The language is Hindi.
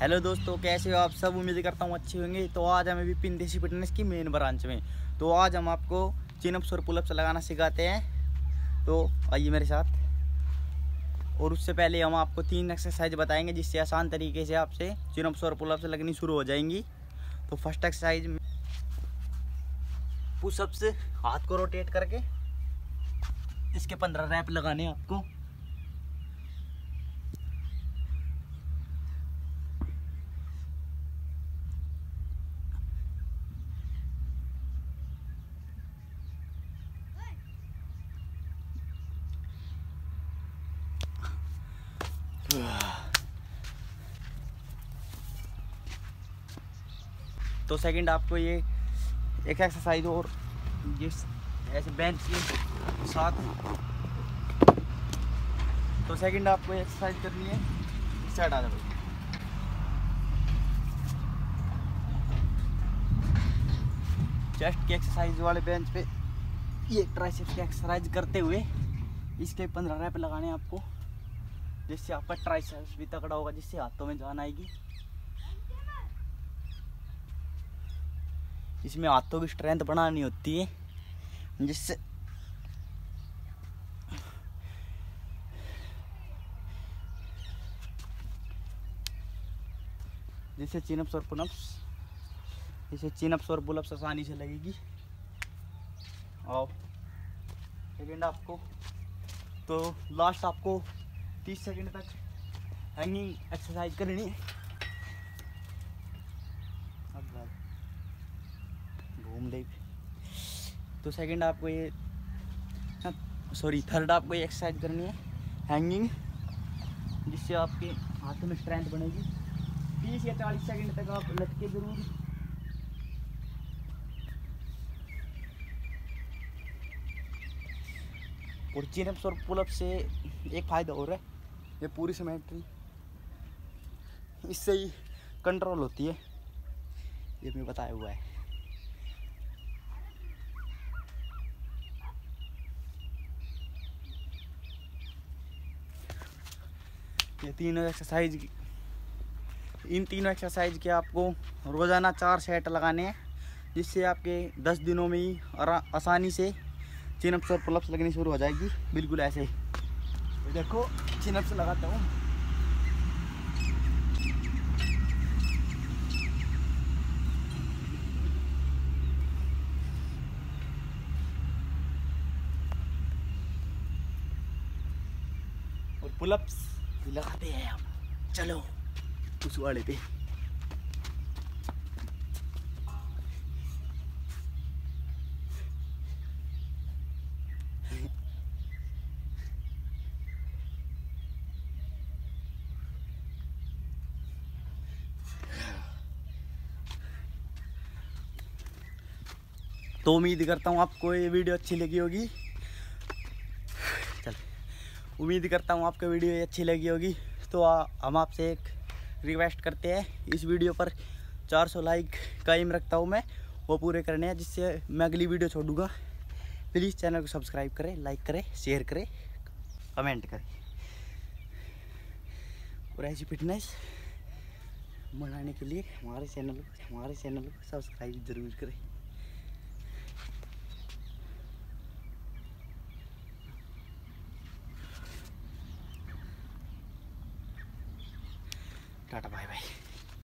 हेलो दोस्तों, कैसे हो आप सब? उम्मीद करता हूँ अच्छे होंगे। तो आज हमें भी पिंदेशी फिटनेस की मेन ब्रांच में। तो आज हम आपको चिनअप्स और पुलअप्स लगाना सिखाते हैं। तो आइए मेरे साथ। और उससे पहले हम आपको तीन एक्सरसाइज बताएँगे, जिससे आसान तरीके से आपसे चिनअप्स और पुलअप्स लगनी शुरू हो जाएँगी। तो फ़र्स्ट एक्सरसाइज में पुशअप्स हाथ को रोटेट करके, इसके पंद्रह रैप लगाने आपको। तो सेकंड आपको ये एक एक्सरसाइज और जिस ऐसे बेंच के साथ। तो सेकंड आपको एक्सरसाइज करनी है। साइड आ जाओ चेस्ट की एक्सरसाइज वाले बेंच पे ये ट्राइसेप की एक्सरसाइज करते हुए इसके पंद्रह रैप लगाने आपको, जिससे आपका ट्राइसेप्स भी तगड़ा होगा, जिससे हाथों में जान आएगी। इसमें हाथों की स्ट्रेंथ बढ़ानी होती है। जिससे जिससे चिनअप्स और पुनअप्स जिससे चिनअप्स और पुलअप्स आसानी से लगेगी। और सेकेंड आपको तो लास्ट आपको तीस सेकंड तक हैंगिंग एक्सरसाइज करनी है। घूम ले तो सेकंड आपको ये सॉरी थर्ड आपको ये एक्सरसाइज करनी है हैंगिंग जिससे आपके हाथों में स्ट्रेंथ बनेगी। तीस या चालीस सेकंड तक आप लटके ज़रूर। और चिनअप्स और पुलअप से एक फ़ायदा हो रहा है, ये पूरी सिमेट्री इससे ही कंट्रोल होती है, ये भी बताया हुआ है। ये तीनों एक्सरसाइज इन तीनों एक्सरसाइज के आपको रोज़ाना चार सेट लगाने हैं, जिससे आपके दस दिनों में ही आसानी से चिनप्स और पुलअप्स लगनी शुरू हो जाएगी। बिल्कुल ऐसे तो देखो चिनअप्स लगाता हूँ। और पुलअप्स लगाते हैं हम चलो उस वाले पे तो उम्मीद करता हूँ आपको ये वीडियो अच्छी लगी होगी। चल। उम्मीद करता हूँ आपको वीडियो अच्छी लगी होगी। तो आ, हम आपसे एक रिक्वेस्ट करते हैं। इस वीडियो पर 400 लाइक का एम रखता हूँ मैं। वो पूरे करने हैं जिससे मैं अगली वीडियो छोड़ूँगा। प्लीज़ चैनल को सब्सक्राइब करें लाइक करें शेयर करें कमेंट करें। और ऐसी फिटनेस बनाने के लिए हमारे चैनल हमारे चैनल को सब्सक्राइब ज़रूर करें। Tata bye bye